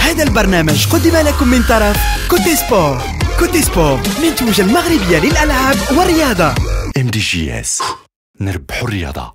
هذا البرنامج قدم لكم من طرف Cote Sport Cote Sport منتوجة المغربية للألعاب والرياضة. MDJS الرياضة.